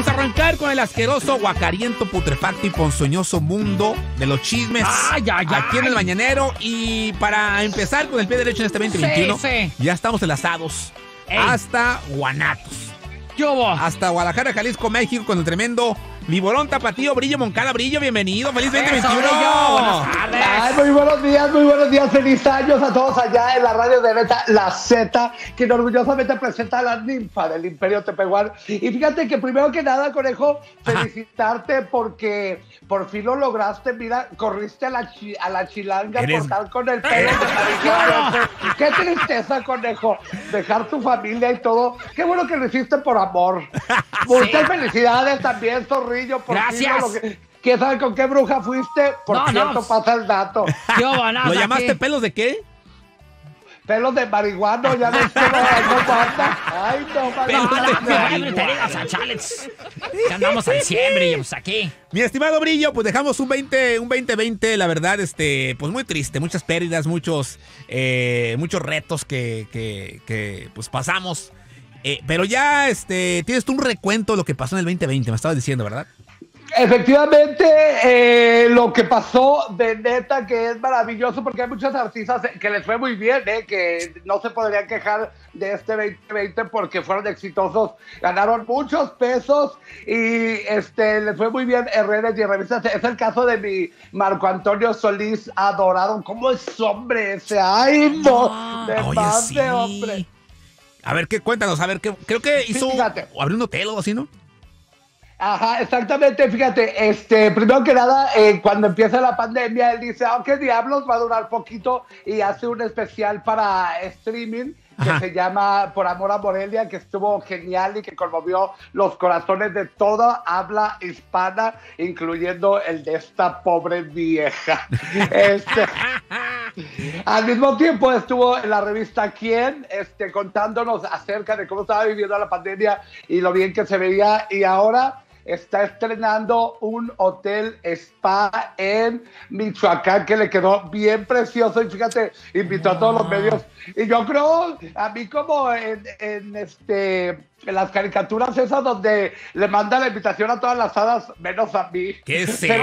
Vamos a arrancar con el asqueroso, guacariento, putrefacto y ponzoñoso mundo de los chismes. Ay, ay, ay. Aquí en el Mañanero. Y para empezar con el pie derecho en este 2021, Sí, ya estamos enlazados Ey. hasta Guanatos. ¿Qué hubo? Hasta Guadalajara, Jalisco, México, con el tremendo Viborón, Tapatío, Brillo, Moncada, Brillo. Bienvenido. ¡Feliz 2021! Brillo. Buenas tardes. Ay, muy buenos días, muy buenos días, feliz años a todos allá en la radio de Neta, la Z, que orgullosamente presenta a la ninfa del Imperio Tepehuán. Y fíjate que primero que nada, Conejo, Ajá. felicitarte porque por fin lo lograste, mira, corriste a la, chi- a la chilanga Eres- por estar con el pelo de marihuana. Qué tristeza, Conejo, dejar tu familia y todo. Qué bueno que lo hiciste por amor. Muchas felicidades también, Por Gracias. lo que- ¿Quién sabe con qué bruja fuiste? Por No, no, cierto, pasa el dato. No, ¿Lo llamaste pelos de qué? Pelos de marihuana, ya ves que no, no pasa. Ay, no, Pelos No, marihuana. de no, no, marihuana. te digas a chales. Ya andamos al 100, brillo, pues aquí. Mi estimado Brillo, pues dejamos un 20, un 2020, la verdad, este, pues muy triste, muchas pérdidas, muchos, eh, muchos retos que, que, que, pues pasamos. Eh, pero ya, este, tienes tú un recuento de lo que pasó en el 2020, me estabas diciendo, ¿verdad? Efectivamente, eh, lo que pasó de neta que es maravilloso porque hay muchos artistas que les fue muy bien, eh, que no se podrían quejar de este 2020 porque fueron exitosos, ganaron muchos pesos y este les fue muy bien en redes y en revistas. Es el caso de mi Marco Antonio Solís adorado. ¿Cómo es hombre ese? ¡Ay, no! De Oye, más sí. de hombre. A ver, ¿qué? Cuéntanos, a ver, ¿qué, creo que hizo, fíjate. o abrió un hotel o así, ¿no? Ajá, exactamente. Fíjate, este, primero que nada, eh, cuando empieza la pandemia, él dice, aunque diablos va a durar poquito y hace un especial para streaming que Ajá. se llama Por Amor a Morelia, que estuvo genial y que conmovió los corazones de toda habla hispana, incluyendo el de esta pobre vieja. Este, al mismo tiempo estuvo en la revista Quién, este, contándonos acerca de cómo estaba viviendo la pandemia y lo bien que se veía. Y ahora está estrenando un hotel spa en Michoacán que le quedó bien precioso. Y fíjate, invitó a todos los medios. Y yo creo, a mí como en, en este... En las caricaturas esas donde le manda la invitación a todas las hadas, menos a mí. ¿Qué Se.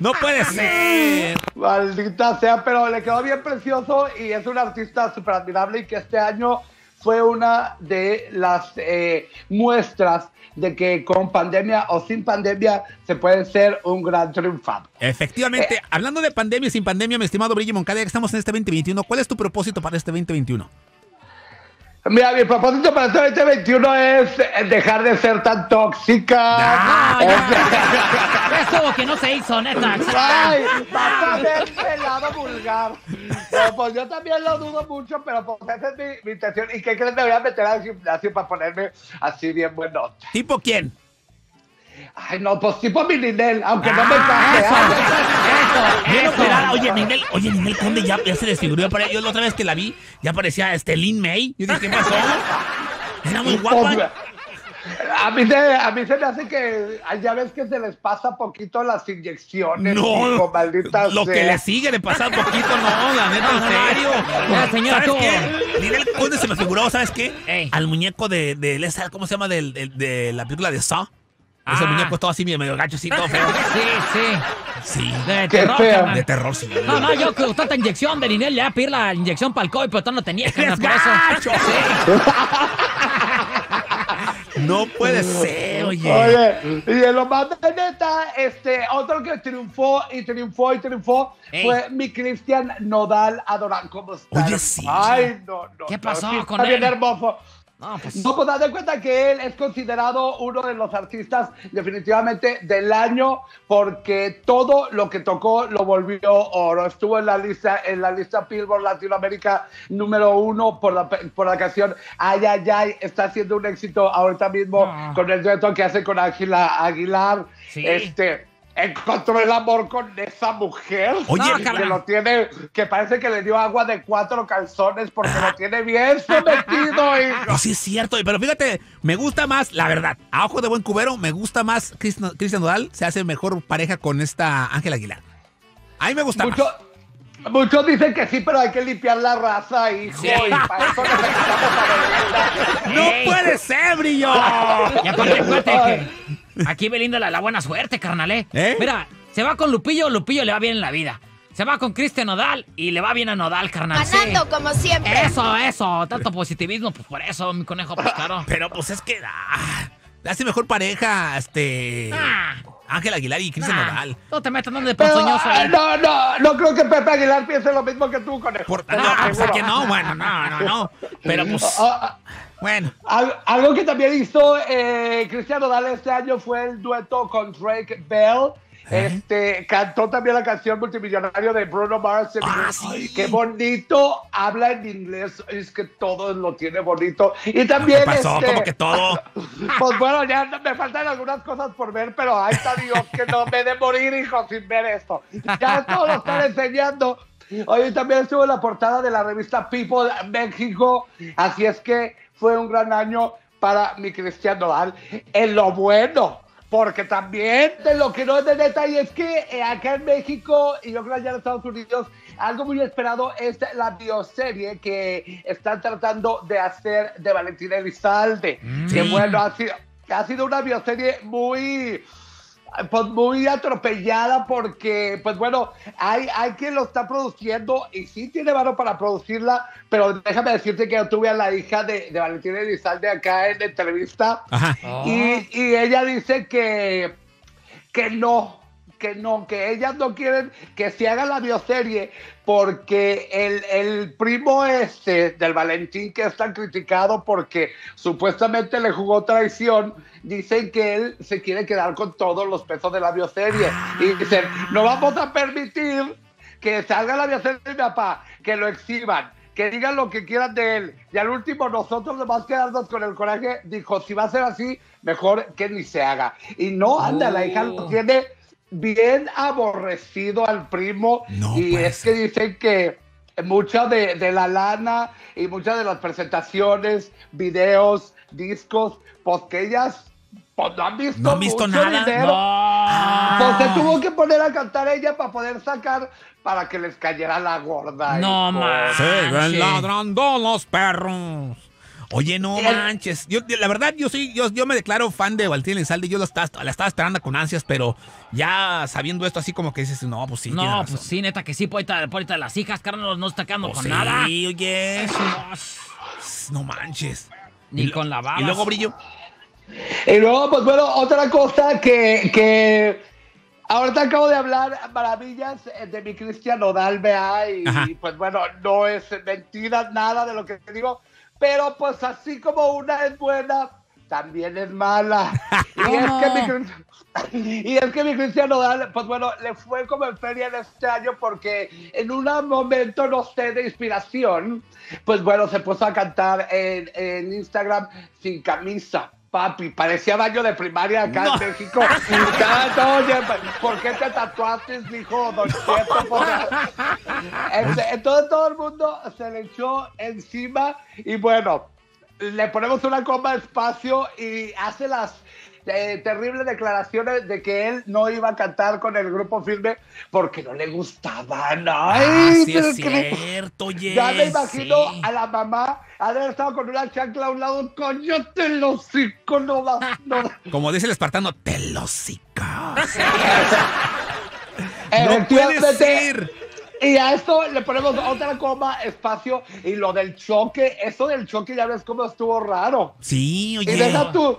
No puede ser. Maldita sea, pero le quedó bien precioso y es un artista súper admirable y que este año fue una de las eh, muestras de que con pandemia o sin pandemia se puede ser un gran triunfado. Efectivamente, hablando de pandemia y sin pandemia, mi estimado Brillo Moncada, ya que estamos en este 2021, ¿cuál es tu propósito para este 2021? Mira, mi propósito para este 2021 es eh, dejar de ser tan tóxica. Ah, ya. Eso que no se hizo, neta. Ay, a ver pelado vulgar. Pero, pues yo también lo dudo mucho, pero pues esa es mi, mi intención. ¿Y qué crees? Me voy a meter al gimnasio para ponerme así bien bueno. ¿Tipo quién? Ay, no, pues tipo mi Ninel, aunque no me Ah, case. Eso, Bien eso. operada. Oye, Ninel, oye, Ninel Conde ya, ya se desfiguró. Yo la otra vez que la vi, ya parecía este Lin May. Yo dije, ¿qué pasó? Era muy Pues, guapa. a, mí se, a mí se me hace que ya ves que se les pasa poquito las inyecciones. No, hijo, maldita lo que le sigue de pasar poquito, no, la neta, en serio. Ya, señora, ¿Sabes tú. qué? Ninel Conde se me figuró, ¿sabes qué? Ey. Al muñeco de, de, esa- ¿cómo se llama? Del- de, de la película de Saw. Ese Ah. muñeco todo así medio gacho, así todo feo. Sí, sí. Sí, De Qué terror, feo. de terror, sí. No, no, yo con tanta inyección de Ninel le voy a pedir la inyección para el COVID, pero tú no tenías, ¡Eres por eso. gacho! No puede ser, oye. Oye, y en lo más de neta, este, otro que triunfó y triunfó y triunfó Ey. fue mi Cristian Nodal Adorán. ¿Cómo está? Oye, sí. Ay, no, no. ¿Qué no, pasó sí, con está bien él? hermoso. No, pues. No, pues de cuenta que él es considerado uno de los artistas definitivamente del año porque todo lo que tocó lo volvió oro. Estuvo en la lista, en la lista Billboard Latinoamérica número uno por la, por la canción Ay, ay, ay. Está haciendo un éxito ahorita mismo No. con el dueto que hace con Ángela Aguilar. Sí. Este. Encontró el amor con esa mujer. Oye, que lo tiene, que parece que le dio agua de cuatro calzones porque lo tiene bien sometido, hijo. No, sí es cierto, pero fíjate, me gusta más, la verdad, a ojo de buen cubero, me gusta más Cristian Nodal, se hace mejor pareja con esta Ángela Aguilar. A mí me gusta Mucho, más. Muchos dicen que sí, pero hay que limpiar la raza, hijo. Sí. Y para eso necesitamos. ¡No Ey. puede ser, brillo! Y aparte, acuérdate que aquí Belinda la, la buena suerte, carnal, ¿eh? ¿Eh? Mira, se va con Lupillo, Lupillo le va bien en la vida. Se va con Cristian Nodal y le va bien a Nodal, carnal. sí. Ganando como siempre. Eso, eso, tanto positivismo, pues por eso, mi conejo, pues claro. Pero pues es que ah, hace mejor pareja, este. Ah. Ángel Aguilar y Cristian Ah, Nodal. No te metas donde ponzoñoso ah, ahí. no, no, no creo que Pepe Aguilar piense lo mismo que tú, conejo. Por- no, pues aseguro. que no, bueno, no, no, no. Pero pues, Ah, ah, bueno. Al- algo que también hizo eh, Cristian Nodal este año fue el dueto con Drake Bell. ¿Eh? Este cantó también la canción multimillonario de Bruno Mars. Ah, sí. Qué bonito habla en inglés. Es que todo lo tiene bonito. Y también. ¿Qué pasó? este, Como que todo. Pues bueno, ya me faltan algunas cosas por ver, pero ahí está Dios que no me de morir, hijo, sin ver esto. Ya todo lo están enseñando. Hoy también estuvo en la portada de la revista People México, así es que fue un gran año para mi Cristian Nodal en lo bueno. Porque también de lo que no es de detalle es que eh, acá en México y yo creo allá en Estados Unidos algo muy esperado es la bioserie que están tratando de hacer de Valentina Elizalde. Que Sí. bueno, ha sido, ha sido una bioserie muy pues muy atropellada porque, pues bueno, hay, hay quien lo está produciendo y sí tiene mano para producirla, pero déjame decirte que yo tuve a la hija de, de Valentina Elizalde acá en la entrevista Ajá. y, y ella dice que, que no, que no, que ellas no quieren que se haga la bioserie porque el, el primo este del Valentín que es tan criticado porque supuestamente le jugó traición, dicen que él se quiere quedar con todos los pesos de la bioserie. Y dicen, no vamos a permitir que salga la bioserie de mi papá, que lo exhiban. Que digan lo que quieran de él. Y al último, nosotros a quedarnos con el coraje. Dijo, si va a ser así, mejor que ni se haga. Y no, anda, la hija lo tiene bien aborrecido al primo. No y es que dicen que mucha de, de la lana y muchas de las presentaciones, videos, discos, pues que ellas pues, no han visto, No han visto mucho nada. dinero. No. Pues se tuvo que poner a cantar ella para poder sacar, para que les cayera la gorda. No. Se ven Manche. ladrando los perros. Oye, no manches. Yo, la verdad, yo soy, yo, yo me declaro fan de Valentina Elizalde. Yo la estaba, la estaba esperando con ansias, pero ya sabiendo esto así como que dices, no, pues sí. tiene No, razón. pues sí, neta que sí, por ahorita, por ahorita las hijas, carnal, no está quedando Pues con sí, nada. oye. Eso no, manches. Ni Y con la baba. Y luego brillo. Y luego, pues bueno, otra cosa que, que ahorita acabo de hablar maravillas eh, de mi Cristian Nodal, vea, y, Ajá. pues bueno, no es mentira nada de lo que te digo, pero pues así como una es buena, también es mala. Y es, que mi, y es que mi Cristian Nodal, pues bueno, le fue como en feria en este año porque en un momento, no sé, de inspiración, pues bueno, se puso a cantar en, en Instagram sin camisa. Papi, parecía baño de primaria acá No. en México. Oye, ¿por qué te tatuaste? Dijo Don Cheto. Este, Entonces todo el mundo se le echó encima y bueno, le ponemos una coma de espacio y hace las eh, terribles declaraciones de que él no iba a cantar con el grupo firme porque no le gustaban. Ah, Ay, sí pero es cierto, oye. ya me imagino sí. a la mamá haber estado con una chancla a un lado, coñote los hocico, no va, no. Como dice el espartano, te lo hocico. No puede ser. Y a esto le ponemos otra coma, espacio, y lo del choque, eso del choque ya ves cómo estuvo raro. Sí, Y oye. deja tú,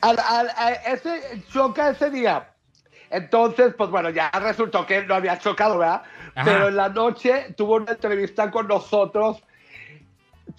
al, al- a ese choca ese día. Entonces, pues bueno, ya resultó que no había chocado, ¿verdad? Ajá. Pero en la noche tuvo una entrevista con nosotros.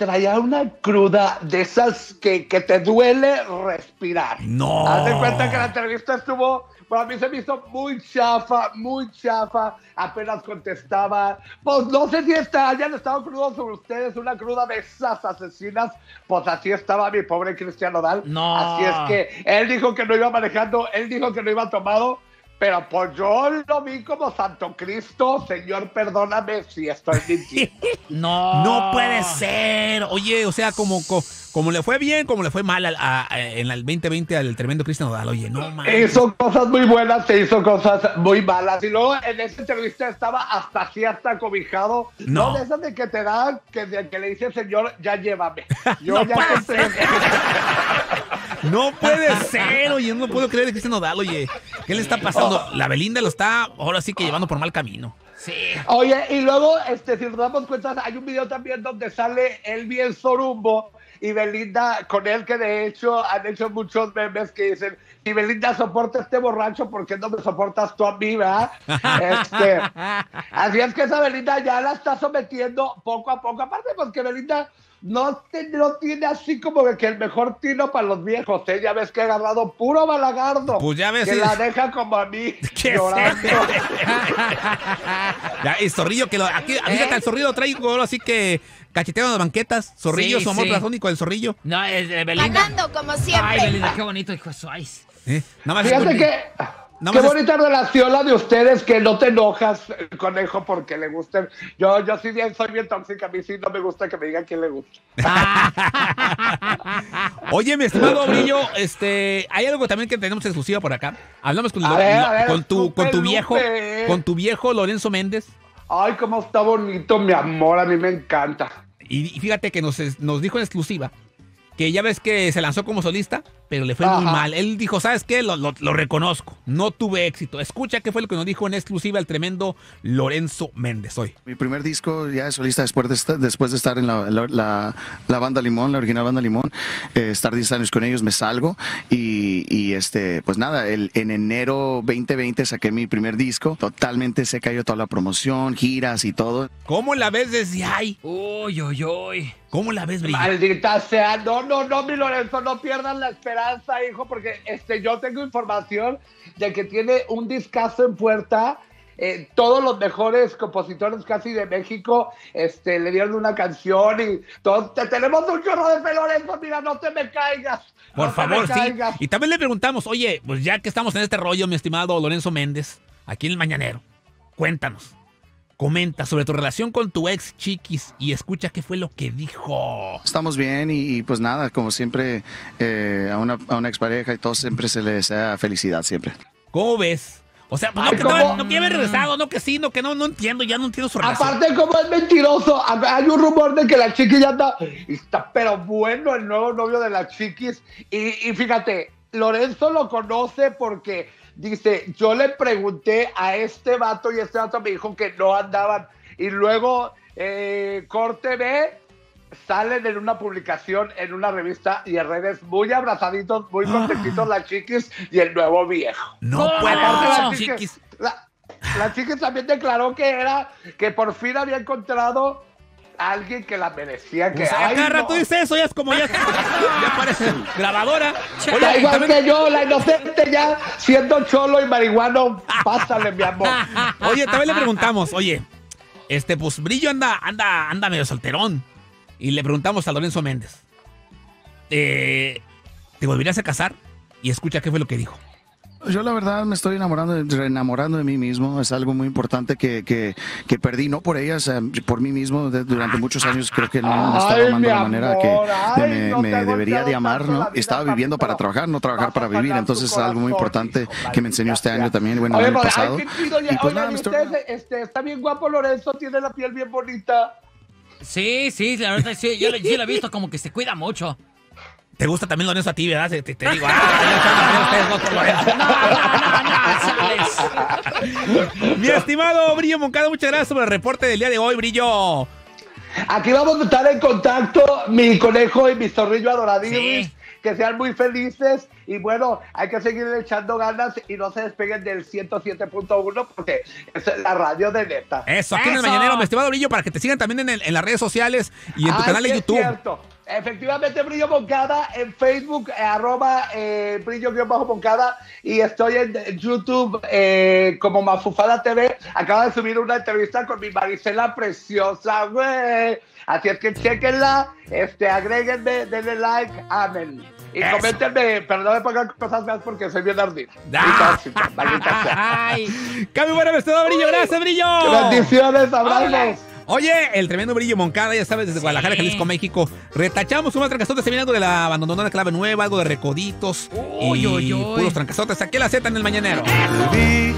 Traía una cruda de esas que, que te duele respirar. No. Haz de cuenta que la entrevista estuvo, para mí se me hizo muy chafa, muy chafa. Apenas contestaba. Pues no sé si está, hayan estado crudos sobre ustedes, una cruda de esas asesinas. Pues así estaba mi pobre Cristiano Dal. No. Así es que él dijo que no iba manejando, él dijo que no iba tomado. Pero pues yo lo vi como Santo Cristo, Señor, perdóname si estoy mintiendo. No. No puede ser. Oye, o sea, como, co- como le fue bien, como le fue mal al- a- a- en el 2020 al tremendo Cristian Nodal. Oye, no mames. Hizo cosas muy buenas, se hizo cosas muy malas. Y luego en esa entrevista estaba hasta así, hasta cobijado. No. No, de esas de que te dan, que, de que le dice señor, ya llévame. Yo No ya puede entregué. No puede ser, oye, no puedo creer que Cristian Nodal, oye. ¿Qué le está pasando? Oh. La Belinda lo está ahora sí que llevando por mal camino. Sí. Oye, y luego, este, si nos damos cuenta, hay un video también donde sale él bien sorumbo y Belinda con él, que de hecho han hecho muchos memes que dicen, si Belinda soporta a este borracho, ¿por qué no me soportas tú a mí, verdad? Este, así es que esa Belinda ya la está sometiendo poco a poco. Aparte, porque Belinda no, te- no tiene así como que el mejor tino para los viejos. ¿eh? Ya ves que ha agarrado puro balagardo. Pues ya ves, Que la deja como a mí, ¿Qué llorando. Ya, el zorrillo que lo. Aquí, fíjate, el zorrillo lo traigo ahora así que cacheteando las banquetas. Zorrillo, Sí, su amor sí. platónico del zorrillo. No, es de Belinda. Ganando como siempre. Ay, Belinda, qué bonito, hijo de su ay. ¿eh? Nada más Fíjate es- que. Qué es- bonita relación la de ustedes, que no te enojas, eh, conejo, porque le gusten. Yo, yo sí bien, soy bien tóxica, a mí sí no me gusta que me digan quién le gusta. Oye, mi estimado Brillo, este, hay algo también que tenemos exclusiva por acá. Hablamos con, Lo- ver, Lo- a ver, con tu, con tu viejo, Lupe. con tu viejo Lorenzo Méndez. Ay, cómo está bonito, mi amor, a mí me encanta. Y, y fíjate que nos, nos dijo en exclusiva que ya ves que se lanzó como solista, pero le fue muy mal. Él dijo, ¿sabes qué? Lo, lo- lo reconozco, no tuve éxito. Escucha qué fue lo que nos dijo en exclusiva el tremendo Lorenzo Méndez hoy. Mi primer disco ya de solista después de estar, después de estar en la, la- la- la banda Limón, la original banda Limón, eh, estar 10 años con ellos, me salgo y, y, este, pues nada, el, en enero 2020 saqué mi primer disco, totalmente se cayó toda la promoción, giras y todo. ¿Cómo la ves desde ahí? Uy, uy, uy. ¿Cómo la ves, Brillo? Maldita sea, no, no, no, mi Lorenzo, no pierdas la esperanza, hijo, porque este, yo tengo información de que tiene un discazo en puerta. eh, todos los mejores compositores casi de México este, le dieron una canción y todos, te tenemos un chorro de fe, Lorenzo, mira, no te me caigas. Por no favor, sí. caigas. Y también le preguntamos, oye, pues ya que estamos en este rollo, mi estimado Lorenzo Méndez, aquí en el Mañanero, cuéntanos, comenta sobre tu relación con tu ex Chiquis y escucha qué fue lo que dijo. Estamos bien y, y pues nada, como siempre eh, a, una, a una expareja y todo siempre se le desea felicidad siempre. ¿Cómo ves? O sea, pues no Ay, que, no, no que haber regresado, no que sí, no que no, no entiendo, ya no entiendo su relación. Aparte, como es mentiroso, hay un rumor de que la chiquis ya está, está pero bueno el nuevo novio de la chiquis. Y, y fíjate, Lorenzo lo conoce porque dice, yo le pregunté a este vato y este vato me dijo que no andaban. Y luego, eh, Corte B, salen en una publicación en una revista y en redes muy abrazaditos, muy contentitos la chiquis y el nuevo viejo. No ¿Cómo? puede chiquis, la, la chiquis también declaró que era, que por fin había encontrado alguien que la merecía. Que, O sea, cada no. rato dice eso, ya es como ya, ya parece grabadora. Oye, y igual también- que yo, la inocente ya siendo cholo y marihuano, pásale, mi amor. Oye, también le preguntamos, oye, este, pues Brillo anda, anda, anda medio solterón. Y le preguntamos a Lorenzo Méndez, eh, ¿te volverías a casar? Y escucha qué fue lo que dijo. Yo la verdad me estoy enamorando, reenamorando de mí mismo. Es algo muy importante que, que, que perdí, no por ellas, eh, por mí mismo. De- durante muchos años creo que no me estaba amando de la manera que ay, me, no me debería de amar, la ¿no? Estaba viviendo para trabajar, no trabajar para vivir. Entonces es algo muy importante que me enseñó este año también, bueno, el año pues, pasado. Y pues oigan, nada, me estoy- este, está bien guapo Lorenzo, tiene la piel bien bonita. Sí, sí, la verdad sí, yo, le- sí lo he visto como que se cuida mucho. ¿Te gusta también Lorenzo a ti, verdad? Te, te- te digo, ah. Mi estimado Brillo Moncada, muchas gracias por el reporte del día de hoy, Brillo. Aquí vamos a estar en contacto, mi conejo y mi zorrillo adoradillos. Sí. Que sean muy felices y bueno, hay que seguir echando ganas y no se despeguen del 107.1 porque es la radio de neta. Eso, aquí en el. Mañanero, mi estimado Brillo, para que te sigan también en, el- en las redes sociales y en tu Ay, canal de sí es YouTube. cierto. Efectivamente, Brillo Moncada en Facebook, eh, arroba eh, Brillo-Moncada y estoy en YouTube eh, como Mafufada TV. Acaba de subir una entrevista con mi Marisela preciosa, güey. Así es que chequenla, este, agréguenme, denle like, amén. Y Eso. coméntenme, pero no me pongan cosas más porque soy bien ardido. Ah. Y tóxica, maldita sea. Ay. Cambio bueno, estimado Brillo, gracias, Brillo. Bendiciones, abrazos. Oye, el tremendo brillo Moncada, ya sabes, desde Sí. Guadalajara, Jalisco, México. Retachamos unos trancazotes, se viene algo de la abandonada clave nueva, algo de recoditos. Uy, y uy, uy. puros trancazotes. Aquí la Z en el mañanero. Vi